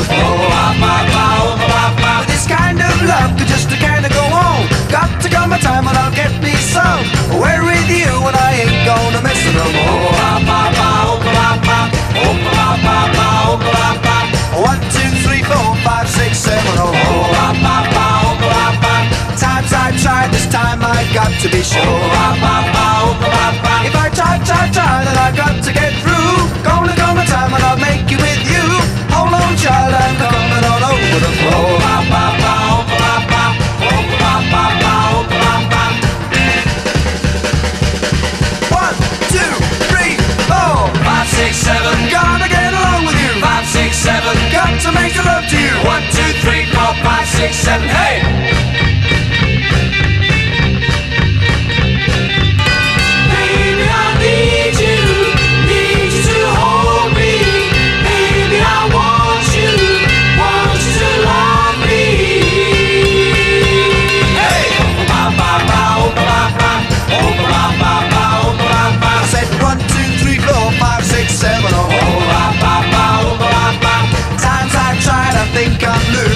Oh. This kind of love just go on. Got to come a time I'll get me some. We're you I ain't gonna miss no more. Oh. Oh, Oh. Times I tried, this time I got to be sure. Oh. If I try, try, try, then I got to get through. to make love to you. One, two, three, four, five, six, seven, eight.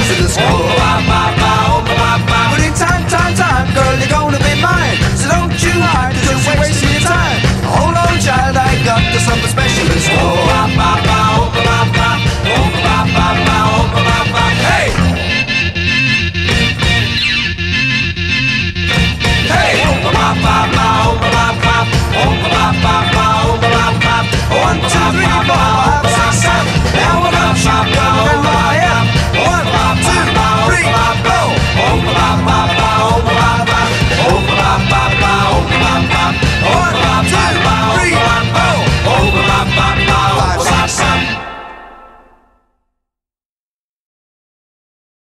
to the school. Oh.